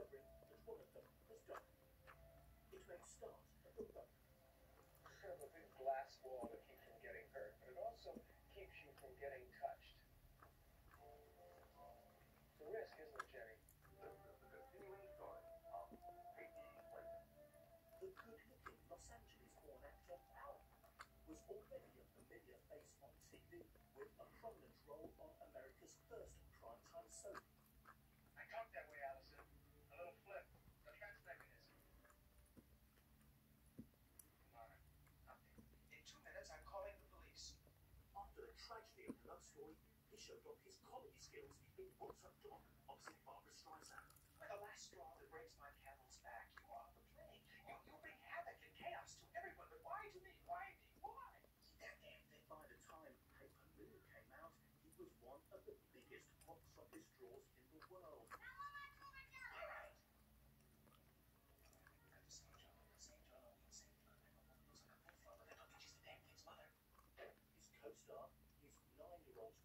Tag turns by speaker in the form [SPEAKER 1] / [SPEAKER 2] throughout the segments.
[SPEAKER 1] one of them. It the
[SPEAKER 2] a big glass wall that keeps getting hurt, but it also keeps you from getting touched. A risk, isn't it, Jenny?
[SPEAKER 1] The good-looking Los Angeles-born actor Alan was already a familiar face on TV with a prominent role on America's first primetime soap.
[SPEAKER 2] I that way, Allison. A little flip. Defense mechanism. Come on. Nothing. In two minutes, I'm calling the police.
[SPEAKER 1] After the tragedy of the love story, he showed off his comedy skills in What's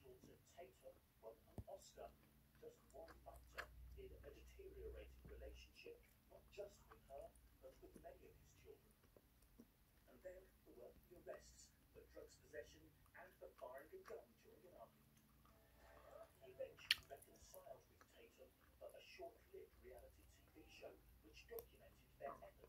[SPEAKER 1] Tatum, won an Oscar. Just one factor in a deteriorating relationship, not just with her, but with many of his children. And then there were the arrests for drugs possession and for firing a gun during an argument. He eventually reconciled with Tatum for a short-lived reality TV show which documented their efforts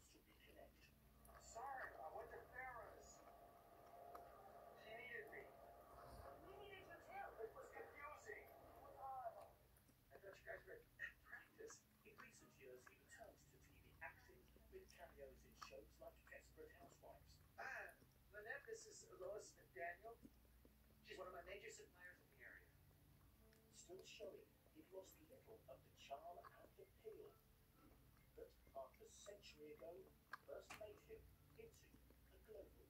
[SPEAKER 1] cameos in shows like Desperate Housewives.
[SPEAKER 2] Ah, Lynette, this is Lois McDaniel. She's one of my major suppliers in the area.
[SPEAKER 1] Still showing he'd lost little of the charm and the appeal that half a century ago first made him into a global.